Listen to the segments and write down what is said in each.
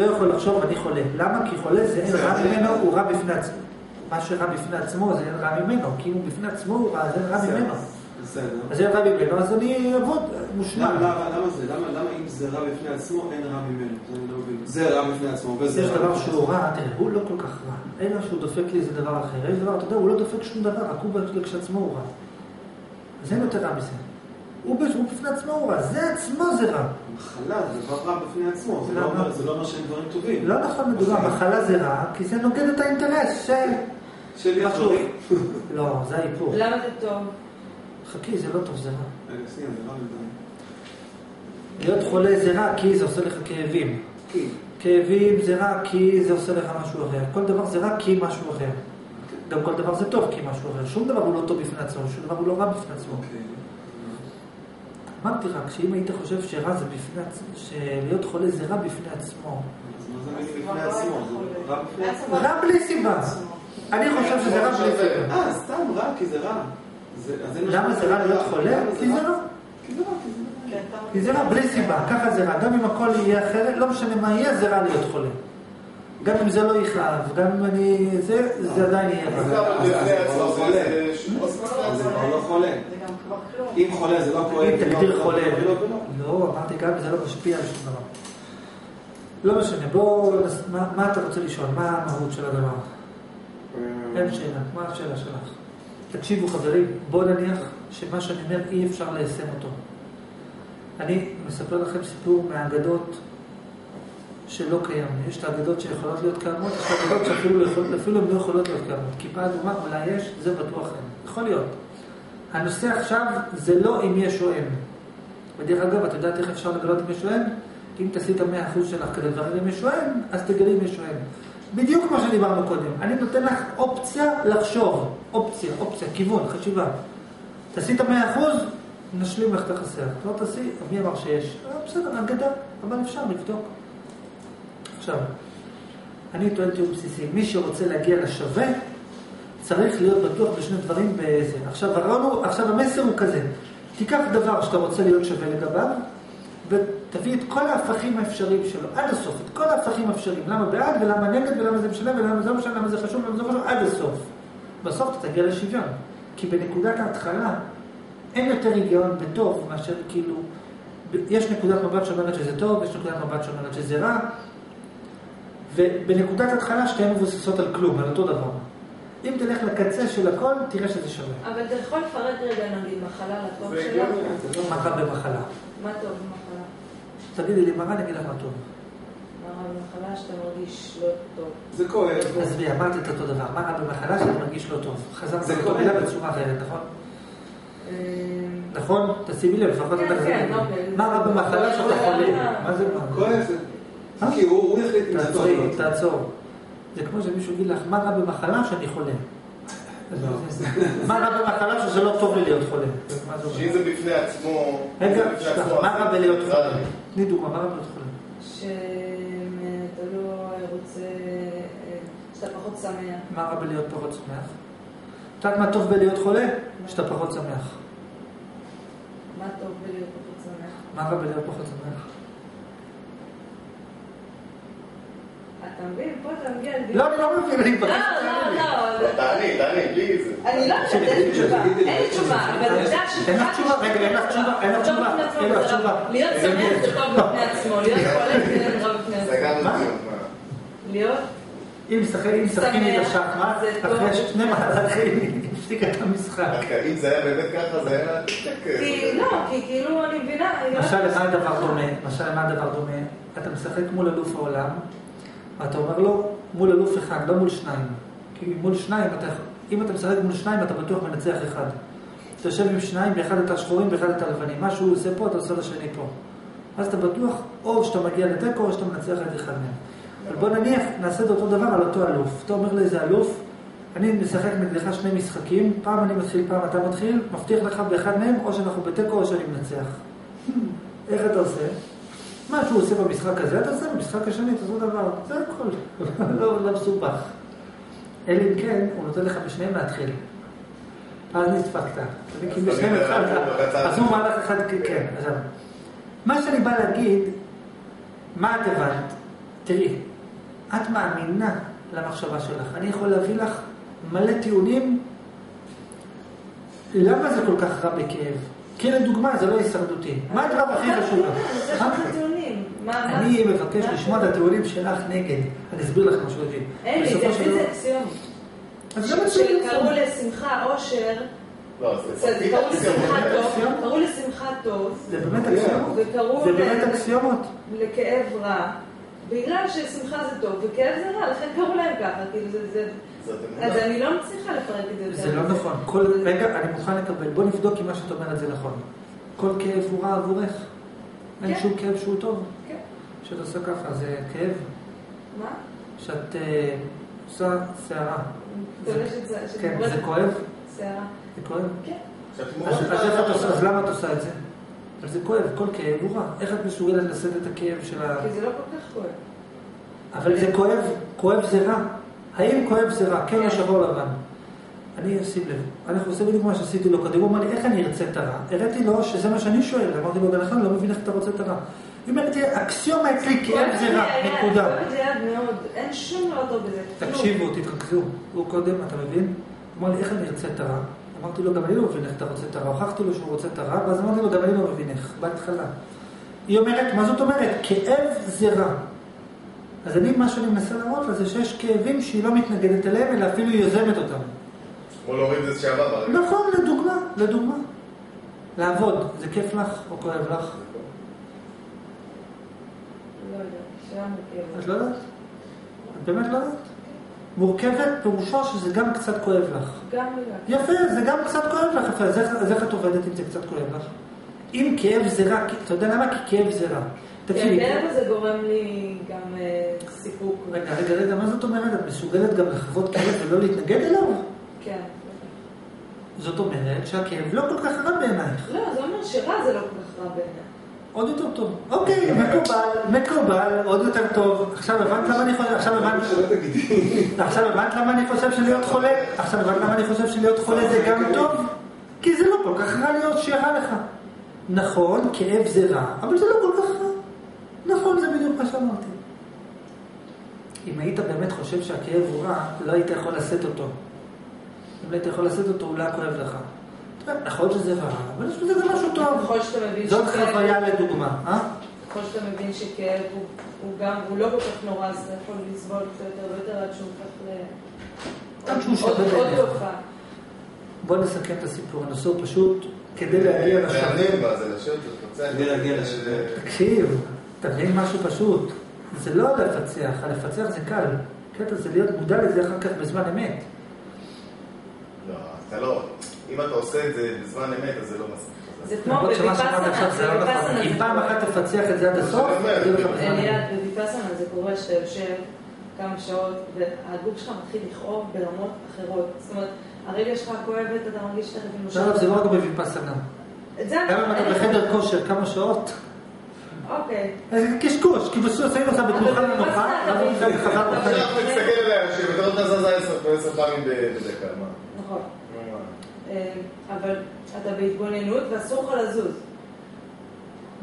לא יכול לחשוב אני חולה. למה? כי חולה זה אין רע ממנו, הוא רע בפני עצמו. מה שרע בפני עצמו זה אין רע ממנו, כי אם הוא בפני עצמו הוא רע, אז אין רע ממנו. אז אין רע ממנו, אז אני אעבוד מושמע. למה זה? למה אם זה רע בפני עצמו, אין רע ממנו? זה רע בפני עצמו, וזה רע יש דבר שהוא רע, תראה, הוא לא כל כך רע. אלא שהוא דופק לי איזה דבר אחר. יש דבר, אתה יודע, הוא לא דופק שום דבר, רק הוא כשעצמו הוא רע. אז אין יותר רע מזה. הוא בפני עצמו הוא רע, זה עצמו זה רע. מחלה זה דבר רע בפני עצמו, זה לא אומר שהם דברים טובים. לא נכון, מדובר, מחלה זה רע, כי זה נוגד את האינטרס של... של משהו. לא, זה האיפור. למה זה טוב? חכי, זה לא טוב, זה רע. לדברים. להיות חולה זה רע כי זה עושה לך כאבים. כאבים זה רע כי זה עושה לך משהו אחר. כל דבר זה רע כי משהו אחר. גם כל דבר זה טוב כי משהו אחר. שום דבר הוא לא טוב בפני עצמו, שום דבר הוא לא רע בפני עצמו. אמרתי רק, שאם היית חושב שרע זה בפני עצמו, שלהיות חולה זה רע בפני עצמו. אז מה זה בפני עצמו? רע בלי סיבה. אני חושב שזה רע בלי סיבה. אה, סתם רע, כי זה רע. למה זה רע להיות חולה? כי זה רע. כי זה רע, כי זה רע. בלי סיבה, ככה זה רע. גם אם הכל יהיה אחרת, לא משנה מה יהיה, זה רע להיות חולה. גם אם זה לא יכאב, גם אם אני... זה, זה עדיין יהיה אז רע. לא. אם חולה זה לא כואב. אם תגדיר ולא- חולה. ולא- ולא. לא, אמרתי גם, זה לא משפיע על שום דבר. לא משנה, בוא, מה אתה רוצה לשאול? מה המהות של הדבר? אין שאלה, מה השאלה שלך? תקשיבו חברים, בואו נניח שמה שאני אומר אי אפשר ליישם אותו. אני מספר לכם סיפור מהאגדות שלא קיים. יש את האגדות שיכולות להיות קיימות, יש את האגדות שאפילו לא אפילו הן לא יכולות להיות קיימות. כיפה אדומה אולי יש, זה בטוח אין. יכול להיות. הנושא עכשיו זה לא אם יש או אין. ודרך אגב, את יודעת איך אפשר לגלות אם יש או אין? אם תעשי את המאה אחוז שלך כדי לברר אם יש או אין, אז תגלי אם יש או אין. בדיוק כמו שדיברנו קודם. אני נותן לך אופציה לחשוב. אופציה, אופציה, כיוון, חשיבה. תעשי את המאה אחוז, נשלים לך את החסר. לא תעשי, מי אמר שיש? אה, בסדר, אגדה, אבל אפשר לבדוק. עכשיו, אני טוען טיעון בסיסי. מי שרוצה להגיע לשווה, צריך להיות בטוח בשני דברים באיזה. עכשיו, הרעיון עכשיו המסר הוא כזה. תיקח דבר שאתה רוצה להיות שווה לגביו, ותביא את כל ההפכים האפשריים שלו, עד הסוף, את כל ההפכים האפשריים. למה בעד ולמה נגד ולמה זה משנה ולמה זה לא משנה, למה זה חשוב ולמה זה לא חשוב, עד הסוף. בסוף אתה תגיע לשוויון. כי בנקודת ההתחלה אין יותר היגיון בטוב מאשר כאילו, יש נקודת מבט שאומרת שזה טוב, יש נקודת מבט שאומרת שזה רע, ובנקודת התחלה שתיהן מבוססות על כלום, על אותו דבר. אם תלך לקצה של הכל, תראה שזה שווה. אבל אתה יכול לפרט רגע נגיד מחלה לטוב זה? הגיוני. מה קרה במחלה? מה טוב במחלה? תגידי לי מה רע, אני אגיד לך מה טוב. מה רע במחלה שאתה מרגיש לא טוב? זה כואב. עזבי, אמרתי את אותו דבר. מה רע במחלה שאתה מרגיש לא טוב? חזרת לאותו. מילה בצורה אחרת, נכון? אה, נכון? תשימי לב, לפחות כן, אתה אוקיי. מה רע במחלה שאתה חולה? מה זה? כואב. אה? כי הוא יחליט אם זה טוב לא. תעצור. זה כמו שמישהו יגיד לך, מה רע במחלה שאני חולה? לא. מה רע במחלה שזה לא טוב לי להיות חולה? שאם זה בפני עצמו... רגע, מה רע בלהיות חולה? תני דוגמה, מה רע בלהיות חולה? שאתה לא רוצה, שאתה פחות שמח. מה רע בלהיות פחות שמח? את יודעת מה טוב בלהיות חולה? שאתה פחות שמח. מה טוב בלהיות פחות שמח? מה רע בלהיות פחות שמח? מבין? פה אתה מגיע. לא, אני לא מבין, אני לא, מבקש לא, לא. תעני, תעני, בלי זה. אני לא יודעת, אין לי תשובה. אין לי תשובה, אבל עובדה ש... אין לך תשובה? רגע, אין לך תשובה? אין לך טוב תשובה? אין לך. תשובה? להיות שמח זה טוב בפני עצמו, להיות חולה זה רע בפני עצמו. להיות אם משחק- אם משחקים לי טוב. אחרי שני מהלכים, הפסיקה את המשחק. אם זה היה באמת ככה, זה היה. כי לא, כי כאילו אני מבינה. אני לא- משל למה הדבר דומה? משל למה הדבר דומה? אתה משחק מול אלוף העולם, ואתה אומר לו, מול אלוף אחד, לא מול שניים. כי מול שניים, אתה, אם אתה משחק מול שניים, אתה בטוח מנצח אחד. אתה יושב עם שניים, באחד אתה שחורים, באחד אתה לבנים. מה שהוא עושה פה, אתה עושה לשני פה. אז אתה בטוח, או שאתה מגיע לתיקו, או שאתה מנצח את אחד מהם. אבל בוא נניח, נעשה את אותו דבר על אותו אלוף. אתה אומר לאיזה אלוף, אני משחק נגדך שני משחקים, פעם אני מתחיל, פעם אתה מתחיל, מבטיח לך באחד מהם, או שאנחנו בתיקו או שאני מנצח. איך אתה עושה? מה שהוא עושה במשחק הזה, אתה עושה במשחק השני, את אותו דבר. זה הכל. לא, לא מסובך. אלא אם כן, הוא נותן לך בשניהם להתחיל. אז נספקת. כי אז בשניהם התחלת, אז הוא. מהלך אחד, כן. עכשיו, מה שאני בא להגיד, מה את הבנת? תראי, את מאמינה למחשבה שלך. אני יכול להביא לך מלא טיעונים למה זה כל כך רע בכאב. כי לדוגמה, זה לא הישרדותי. מה הדבר הכי חשוב לך? אני מבקש? לשמוע את הטיעונים שלך נגד. אני אסביר לך משהו יגיד. אין לי, של דבר- זה אקסיום. אז. שקראו לשמחה אושר, לא, זה קראו לשמחה טוב, אקסיום? קראו לשמחה טוב, זה באמת אקסיומות. וקראו זה ל- באמת אקסיומות. לכאב רע. בגלל ששמחה זה טוב וכאב זה רע, לכן קראו להם ככה, כאילו זה... זה-. אז אני לא מצליחה לפרק את זה. זה לא. נכון. כל רגע, אני מוכן לקבל. בוא נבדוק אם מה שאת אומרת זה נכון. כל כאב הוא רע עבורך. אין כן. שום כאב שהוא טוב. כן. שאת עושה ככה, זה כאב. מה? שאת אה, עושה שערה. כן, זה כואב? שערה. זה כואב? כן. אז למה את עושה את זה? אבל זה כואב, כל כאב הוא רע. איך את מסוגלת לשאת את הכאב של ה... כי זה לא כל כך כואב. אבל זה כואב, כואב זה רע. האם כואב זה רע? כן או כן. שחור לבן? אני אשים לב, אני עושה בדיוק מה שעשיתי לו קודם, הוא אמר לי, איך אני ארצה את הרע? הראיתי לו שזה מה שאני שואל, אמרתי לו, ולכן לא מבין איך אתה רוצה את הרע. היא אומרת לי, אקסיומה אצלי, כאב זה רע, נקודה. אין שום דבר טוב בזה. תקשיבו, תתרכזו. הוא קודם, אתה מבין? הוא אמר לי, איך אני ארצה את הרע? אמרתי לו, גם אני לא מבין איך אתה רוצה את הרע. הוכחתי לו שהוא רוצה את הרע, ואז אמרתי לו, גם אני לא מבין איך, בהתחלה. היא אומרת, מה זאת אומרת? כאב זה רע. אז אני, מה שאני מנסה להראות לה זה שיש כאבים שהיא לא מתנגדת אליהם, אלא אפילו יוזמת אותם. כמו להוריד איזה שעבה ברגע. נכון, לדוגמה, לדוגמה. לעבוד, זה כיף לך או כואב לך? לא מורכבת. את לא יודעת? את באמת לא יודעת? מורכבת פירושו שזה גם קצת כואב לך. גם רגע. יפה, זה גם קצת כואב לך, יפה, אז איך- את עובדת אם זה קצת כואב לך? אם כאב זה רע, כי- אתה יודע למה? כי כאב זה רע. תקשיבי, הכאב הזה גורם לי גם אה, סיפוק. רגע, רגע, רגע, מה זאת אומרת? את מסוגלת גם לחוות כאב ולא להתנגד אליו? זאת אומרת שהכאב לא כל כך רע בעינייך. לא, זה אומר שרע זה לא כל כך רע בעיניי. עוד יותר טוב. אוקיי, מקובל, מקובל, עוד יותר טוב. עכשיו הבנת למה אני חושב, עכשיו הבנת. עכשיו הבנת למה אני חושב שלהיות חולה, עכשיו הבנת למה אני חושב שלהיות חולה זה גם טוב? כי זה לא כל כך רע להיות שירה לך. נכון, כאב זה רע, אבל זה לא כל כך רע. נכון, זה בדיוק מה שאמרתי. אם היית באמת חושב שהכאב הוא רע, לא היית יכול לשאת אותו. אם לא היית יכול לשאת אותו, היה כואב לך. אתה נכון שזה רע, אבל יש בזה גם משהו טוב. ככל שאתה מבין זאת חוויה לדוגמה, אה? ככל שאתה מבין שכאב הוא, גם, הוא לא כל כך נורא, אז אתה יכול לסבול קצת יותר ויותר עד שהוא הופך ל... עד שהוא עוד- שווה עוד בעיניך. תופעה. בוא נסכם את הסיפור. הוא פשוט כדי להגיע לשם. זה. כדי להגיע לשם. תקשיב, תבין משהו פשוט. זה לא לפצח, הלפצח זה קל. קטע זה להיות מודע לזה אחר כך בזמן אמת. לא, אתה לא. אם אתה עושה את זה בזמן אמת, אז זה לא מספיק. זה כמו בוויפאסנה, זה לא נכון. בוויפאסנה אם זה פעם. אחת תפצח את זה עד הסוף, אליעד, אמת. בוויפאסנה זה קורה שאתה יושב כמה שעות והגוף שלך מתחיל לכאוב ברמות אחרות. זאת אומרת, הרגע שלך כואבת, אתה מרגיש שאתה כאילו נושם. לא, זה לא רק בוויפאסנה. זה גם אם אתה בחדר כושר כמה שעות, אוקיי. זה קשקוש, כי בסוף שמים אותך בתנוחה נמוכה, ואז אתה אתה חזר אתה- בחיים. עכשיו מסתכל עליה, שאתה לא זזה עשר עשר פעמים בדקה, מה? נכון. אה, אבל אתה בהתבוננות ואסור לך לזוז.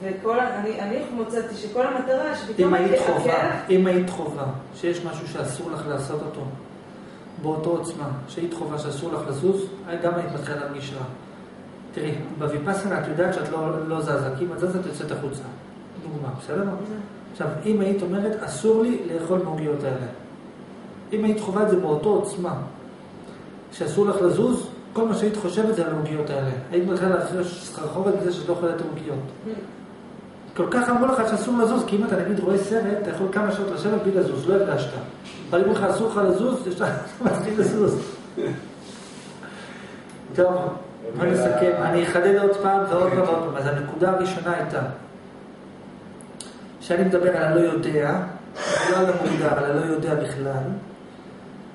וכל, אני, אני מוצאתי שכל המטרה שפתאום אם היית חובה, אם היית חובה, שיש משהו שאסור לך לעשות אותו, באותו עוצמה, שהיית חובה שאסור לך לזוז, גם היית מתחילה להרגיש רע. תראי, בוויפאסנה את יודעת שאת לא, לא זזה, כי אם את זזה את יוצאת החוצה. דוגמה, בסדר? עכשיו, אם היית אומרת, אסור לי לאכול מהעוגיות האלה. אם היית חווה את זה באותו עוצמה, שאסור לך לזוז, כל מה שהיית חושבת זה על העוגיות האלה. היית מתחילה להפריש סחרחורת בזה שאת לא יכולה את העוגיות. כל כך אמרו לך שאסור לזוז, כי אם אתה נגיד רואה סרט, אתה יכול כמה שעות לשבת בלי לזוז, לא הרגשת. אבל אם לך אסור לך לזוז, יש לך מתחיל לזוז. טוב, בוא נסכם. אני אחדד עוד פעם ועוד פעם ועוד פעם. אז הנקודה הראשונה הייתה, שאני מדבר על הלא יודע, לא על המודע, על הלא יודע בכלל,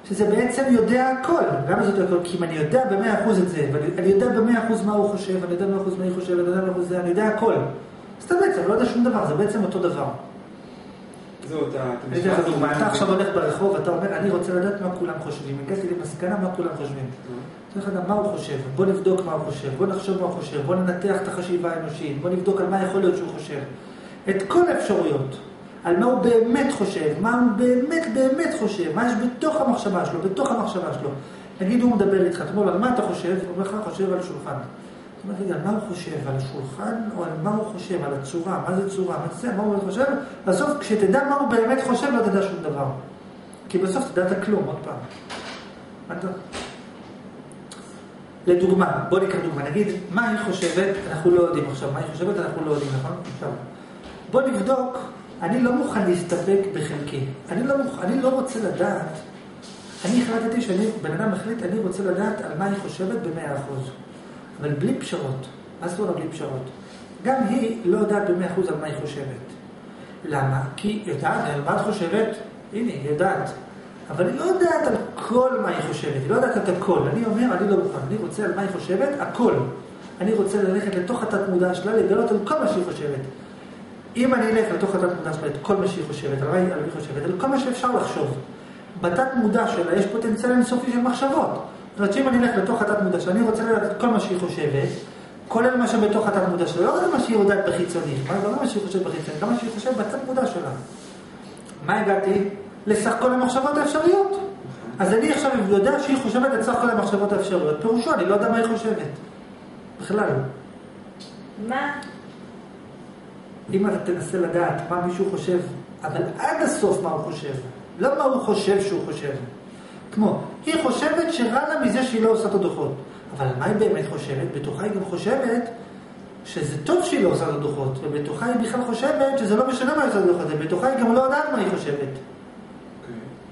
שזה בעצם יודע הכל. למה זה יודע הכל? כי אם אני יודע במאה אחוז את זה, ואני אני יודע במאה אחוז מה הוא חושב, אני יודע במאה אחוז מה היא חושבת, אני יודע במאה אחוז זה, אני יודע הכל. אז אתה בעצם לא יודע שום דבר, זה בעצם אותו דבר. זהו, אתה... אתה אני אתן לך דוגמה, אתה עכשיו הולך ברחוב, אתה אומר, אני רוצה לדעת מה כולם חושבים. הגעתי למסקנה מה כולם חושבים. צריך לדעת מה הוא חושב, בוא נבדוק מה הוא חושב, בוא נחשוב מה הוא חושב, בוא ננתח את החשיבה האנושית, בוא נבדוק על מה יכול להיות שהוא חושב. את כל האפשרויות. על מה הוא באמת חושב, מה הוא באמת באמת חושב, מה יש בתוך המחשבה שלו, בתוך המחשבה שלו. נגיד הוא מדבר איתך, אתה על מה אתה חושב? הוא אומר לך, חושב על השולחן. אתה אומר, רגע, על מה הוא חושב? על השולחן או על מה הוא חושב? על הצורה? מה זה צורה? מה זה? מה הוא חושב? בסוף, כשתדע מה הוא באמת חושב, לא תדע שום דבר. כי בסוף תדעת כלום, עוד פעם. לדוגמה, בוא ניקח דוגמה, נגיד, מה היא חושבת, אנחנו לא יודעים עכשיו, מה היא חושבת, אנחנו לא יודעים, נכון? עכשיו, בוא נבדוק, אני לא מוכן להסתפק בחלקי. אני לא, מוכ... אני לא רוצה לדעת, אני החלטתי שאני, בן אדם החליט, אני רוצה לדעת על מה היא חושבת במאה אחוז. אבל בלי פשרות. מה זאת אומרת בלי פשרות? גם היא לא יודעת במאה אחוז על מה היא חושבת. למה? כי היא יודעת, על מה את חושבת? הנה, היא יודעת. אבל היא לא יודעת על כל מה היא חושבת, היא לא יודעת את הכל. אני אומר, אני לא מוכן, אני רוצה על מה היא חושבת, הכל. אני רוצה ללכת לתוך התת מודע שלה, לגלות על כל מה שהיא חושבת. אם אני אלך לתוך התת מודע שלה, את כל מה שהיא חושבת, על מה היא חושבת, על כל מה שאפשר לחשוב. בתת מודע שלה יש פוטנציאל אינסופי של מחשבות. זאת אומרת שאם אני אלך לתוך התת מודע שלה, אני רוצה לדעת את כל מה שהיא חושבת, כולל מה שבתוך התת מודע שלה, לא רק מה שהיא יודעת בחיצוני, לא מה שהיא חושבת בחיצוני, גם מה שהיא חושבת בתת מודע שלה. מה הגעתי? לסך כל המחשבות האפשריות. אז אני עכשיו יודע שהיא חושבת את סך כל המחשבות האפשריות. פירושו, אני לא יודע מה היא חושבת. בכלל. מה? אם אתה תנסה לדעת מה מישהו חושב, אבל עד הסוף מה הוא חושב. לא מה הוא חושב שהוא חושב. כמו, היא חושבת שרע לה מזה שהיא לא עושה את הדוחות. אבל מה היא באמת חושבת? בתוכה היא גם חושבת שזה טוב שהיא לא עושה את הדוחות. ובתוכה היא בכלל חושבת שזה לא משנה מה היא עושה את הדוחות. ובתוכה היא גם לא יודעת מה היא חושבת.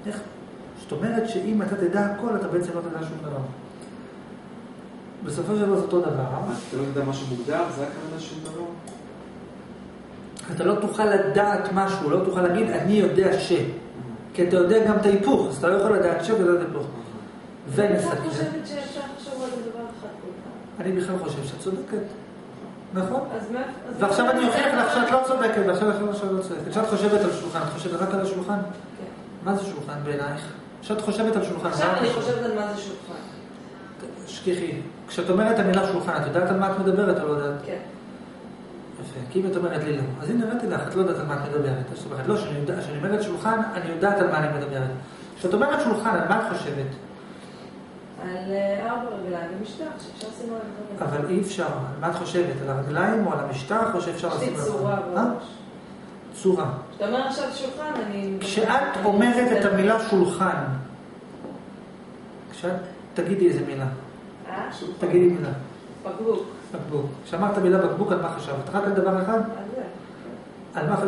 איך? זאת אומרת שאם אתה תדע הכל, אתה בעצם לא תדע שום דבר. בסופו של דבר זה אותו דבר. אתה לא יודע משהו מוגדר, זה רק יודע שום דבר? אתה לא תוכל לדעת משהו, לא תוכל להגיד, אני יודע ש... כי אתה יודע גם את ההיפוך, אז אתה לא יכול לדעת ש... יודע את ההיפוך. אני חושבת שאפשר לחשוב על דבר אחד. אני בכלל חושב שאת צודקת. נכון? ועכשיו אני אוכיח לך שאת לא צודקת, ועכשיו שאת לא צודקת. כשאת חושבת על שולחן, את חושבת רק על השולחן? כן. מה זה שולחן בעינייך? כשאת חושבת על שולחן, עכשיו אני חושבת? על מה זה שולחן. שכחי. כשאת אומרת המילה שולחן, את יודעת על מה את מדברת או לא יודעת? כן. יפה. כי אם את אומרת לי לא, אז הנה הראיתי לך, את לא יודעת על מה את מדברת. זאת אומרת, לא, כשאני אומרת שולחן, אני יודעת על מה אני מדברת. כשאת אומרת שולחן, על מה את חושבת? על אה, ארבע רגליים ומשטח, שאפשר לשים עליהם דברים. אבל אי אפשר. על מה את חושבת? על הרגליים או על המשטח, או שאפשר יש לשים... לי על- צורה אה? בראש. צורה. כשאתה אומר עכשיו שולחן, אני... כשאת אומרת את המילה שולחן, כשאת... תגידי איזה מילה. אה? תגידי מילה. בקבוק. בקבוק. כשאמרת מילה בקבוק, על מה חשבת? רק על דבר אחד? על מה חשבת?